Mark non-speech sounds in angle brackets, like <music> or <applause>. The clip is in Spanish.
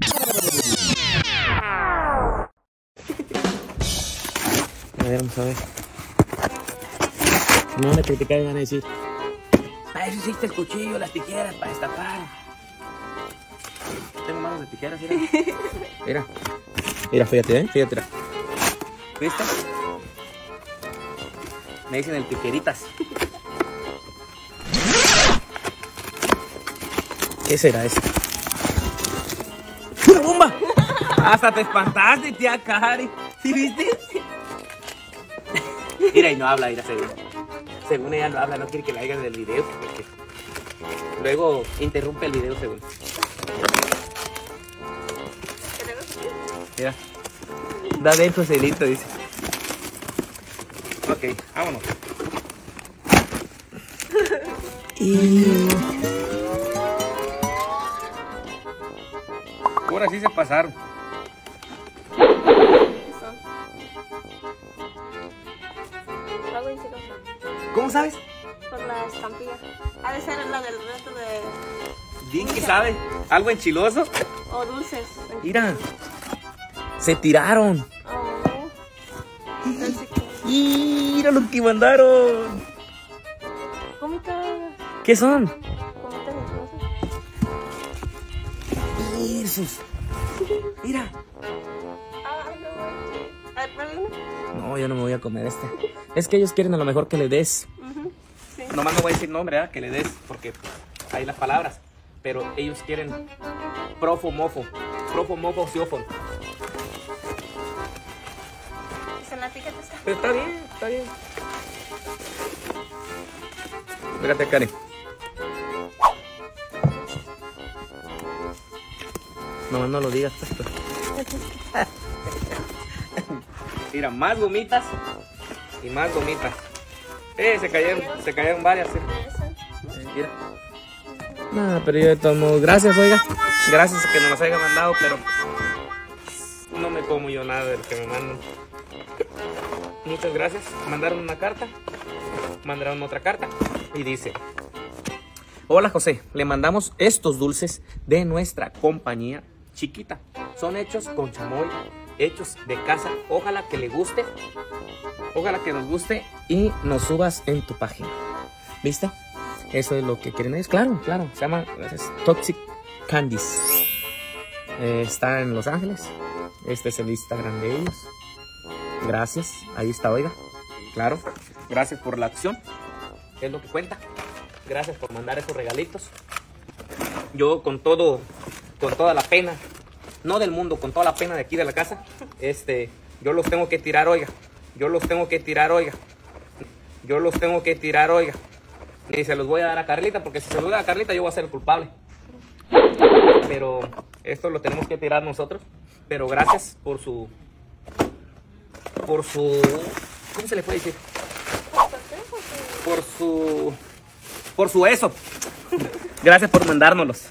A ver, vamos a ver. No van a criticar y van a decir. Para eso hiciste el cuchillo, las tijeras, para destapar. Tengo manos de tijeras, mira. <laughs> Mira. Mira, fíjate, ¿eh? Fíjate. ¿Viste? Me dicen el tijeritas. ¿Qué será eso? Hasta te espantaste, tía Cari. ¿Sí viste? Mira, y no habla, mira, según. Según ella no habla, no quiere que la hagan del video. Porque luego interrumpe el video, según. Mira. Da dentro celito, dice. Ok, vámonos. Y... Ahora sí se pasaron. ¿Qué son? Algo enchiloso. ¿Cómo sabes? Por la estampilla. Ha de ser la del resto de... Bien que sabe. Algo enchiloso. O dulces. Mira. Se tiraron. Oh. Mira lo que mandaron. Gomita. ¿Qué son? Esos. Mira. No yo no me voy a comer este. Es que ellos quieren a lo mejor que le des. Sí. Nomás no voy a decir nombre, ¿verdad? Que le des, porque hay las palabras. Pero ellos quieren profo mofo. Profo mofo. Pero está bien, está bien. Fíjate, Karen. No, no lo digas. Mira, más gomitas y más gomitas. Eh, se cayeron, se cayeron varias. sí. Mira. No, pero yo de todos modos, gracias, oiga. Gracias que nos las haya mandado, pero no me como yo nada de lo que me mandan. Muchas gracias. Mandaron una carta, mandaron otra carta y dice: Hola José, le mandamos estos dulces de nuestra compañía chiquita. Son hechos con chamoy, hechos de casa. Ojalá que le guste, ojalá que nos guste y nos subas en tu página. ¿Viste? Eso es lo que quieren ellos. Claro, claro. Se llama Toxic Candies. Eh, está en Los Ángeles. Este es el Instagram de ellos. Gracias. Ahí está, oiga. Claro. Gracias por la acción. Es lo que cuenta. Gracias por mandar esos regalitos. Yo con todo, con toda la pena, no del mundo, con toda la pena de aquí de la casa, este, yo los tengo que tirar, oiga. Yo los tengo que tirar, oiga. Yo los tengo que tirar, oiga. Ni se los voy a dar a Carlita, porque si se los doy a Carlita yo voy a ser el culpable. Pero esto lo tenemos que tirar nosotros. Pero gracias por su... Por su... ¿Cómo se le puede decir? Por su... Por su eso. Gracias por mandárnoslos.